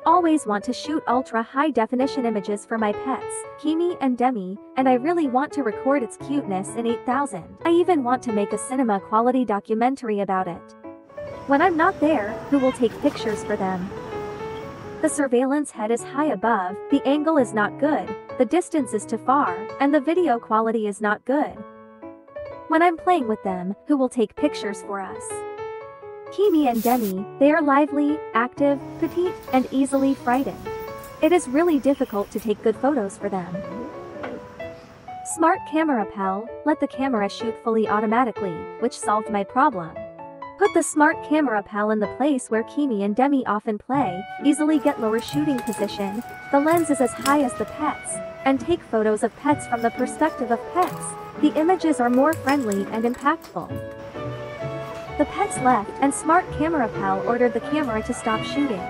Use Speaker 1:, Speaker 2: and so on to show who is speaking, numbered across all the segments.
Speaker 1: I always want to shoot ultra high definition images for my pets, Kimi and Demi, and I really want to record its cuteness in 8000. I even want to make a cinema quality documentary about it. When I'm not there, who will take pictures for them? The surveillance head is high above, the angle is not good, the distance is too far, and the video quality is not good. When I'm playing with them, who will take pictures for us? Kimi and Demi, they are lively, active, petite, and easily frightened. It is really difficult to take good photos for them. Smart Camera Pal, let the camera shoot fully automatically, which solved my problem. Put the Smart Camera Pal in the place where Kimi and Demi often play, easily get lower shooting position, the lens is as high as the pets, and take photos of pets from the perspective of pets. The images are more friendly and impactful. The pets left and Smart Camera Pal ordered the camera to stop shooting.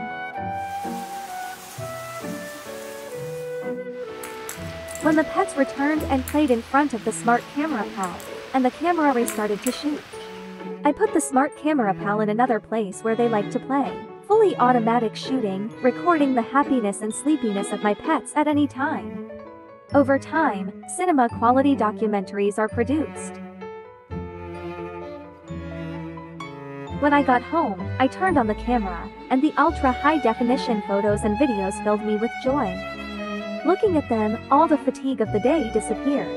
Speaker 1: When the pets returned and played in front of the Smart Camera Pal, and the camera restarted to shoot. I put the Smart Camera Pal in another place where they like to play. Fully automatic shooting, recording the happiness and sleepiness of my pets at any time. Over time, cinema quality documentaries are produced. When I got home, I turned on the camera, and the ultra high definition photos and videos filled me with joy. Looking at them, all the fatigue of the day disappeared.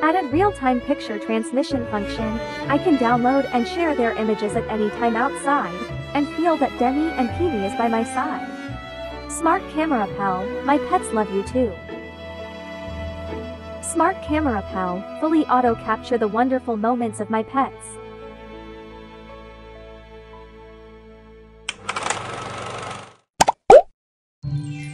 Speaker 1: Added real-time picture transmission function, I can download and share their images at any time outside, and feel that Demi and Kimi is by my side. Smart Camera Pal, my pets love you too. Smart Camera Pal, fully auto capture the wonderful moments of my pets. Yeah.